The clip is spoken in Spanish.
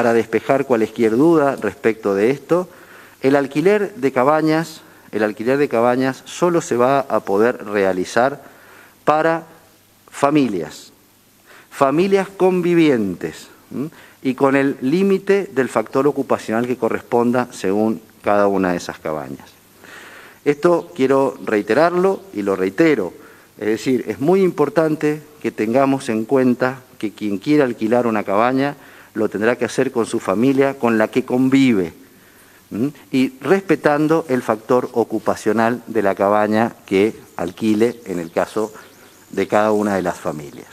para despejar cualquier duda respecto de esto, el alquiler de cabañas, el alquiler de cabañas solo se va a poder realizar para familias, familias convivientes y con el límite del factor ocupacional que corresponda según cada una de esas cabañas. Esto quiero reiterarlo y lo reitero, es decir, es muy importante que tengamos en cuenta que quien quiera alquilar una cabaña lo tendrá que hacer con su familia, con la que convive, y respetando el factor ocupacional de la cabaña que alquile en el caso de cada una de las familias.